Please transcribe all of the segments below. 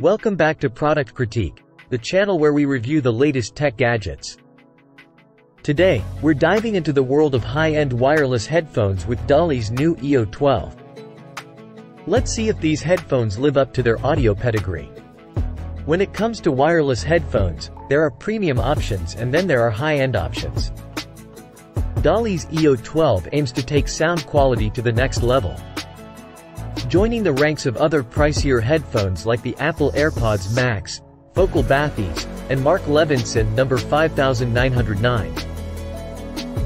Welcome back to Product Critique, the channel where we review the latest tech gadgets. Today, we're diving into the world of high-end wireless headphones with Dali's new IO 12. Let's see if these headphones live up to their audio pedigree. When it comes to wireless headphones, there are premium options and then there are high-end options. Dali's IO 12 aims to take sound quality to the next level. Joining the ranks of other pricier headphones like the Apple AirPods Max, Focal Bathys, and Mark Levinson number 5909.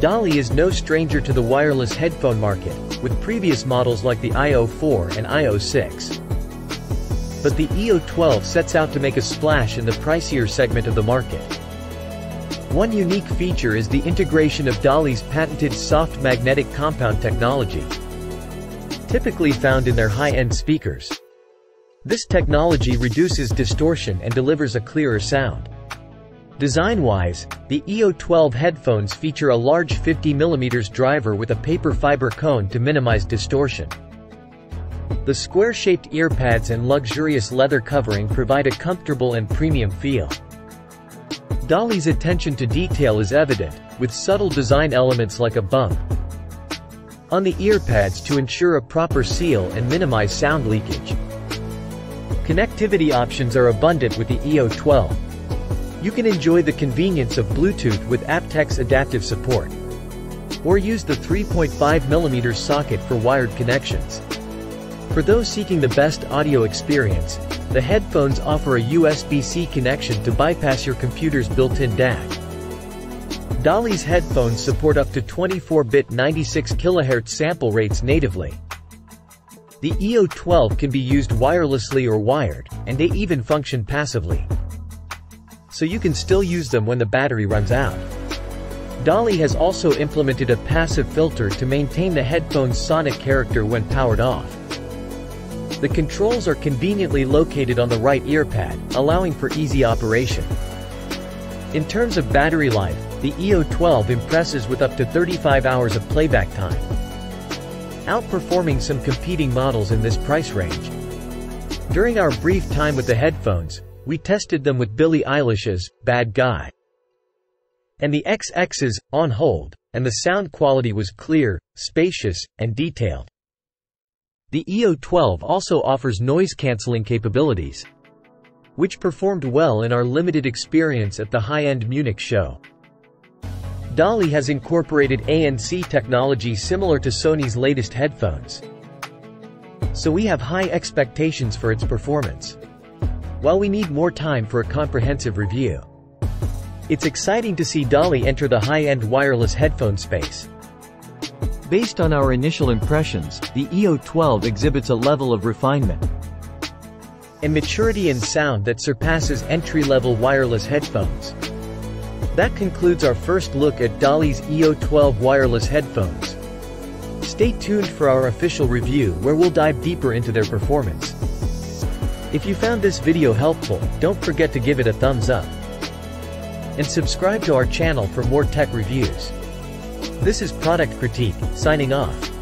Dali is no stranger to the wireless headphone market, with previous models like the IO4 and IO6. But the IO12 sets out to make a splash in the pricier segment of the market. One unique feature is the integration of Dali's patented soft magnetic compound technology, typically found in their high-end speakers. This technology reduces distortion and delivers a clearer sound. Design-wise, the IO12 headphones feature a large 50mm driver with a paper fiber cone to minimize distortion. The square-shaped earpads and luxurious leather covering provide a comfortable and premium feel. Dali's attention to detail is evident, with subtle design elements like a bump on the earpads to ensure a proper seal and minimize sound leakage. Connectivity options are abundant with the IO12. You can enjoy the convenience of Bluetooth with aptX adaptive support. Or use the 3.5mm socket for wired connections. For those seeking the best audio experience, the headphones offer a USB-C connection to bypass your computer's built-in DAC. Dali's headphones support up to 24-bit 96 kHz sample rates natively. The IO12 can be used wirelessly or wired, and they even function passively. So you can still use them when the battery runs out. Dali has also implemented a passive filter to maintain the headphone's sonic character when powered off. The controls are conveniently located on the right earpad, allowing for easy operation. In terms of battery life, the IO12 impresses with up to 35 hours of playback time, outperforming some competing models in this price range. During our brief time with the headphones, we tested them with Billie Eilish's Bad Guy and the XX's On Hold, and the sound quality was clear, spacious, and detailed. The IO12 also offers noise-canceling capabilities, which performed well in our limited experience at the high-end Munich show. Dali has incorporated ANC technology similar to Sony's latest headphones. So we have high expectations for its performance. While we need more time for a comprehensive review, it's exciting to see Dali enter the high-end wireless headphone space. Based on our initial impressions, the IO12 exhibits a level of refinement and maturity in sound that surpasses entry-level wireless headphones. That concludes our first look at Dali's IO12 wireless headphones. Stay tuned for our official review where we'll dive deeper into their performance. If you found this video helpful, don't forget to give it a thumbs up. And subscribe to our channel for more tech reviews. This is Product Critique, signing off.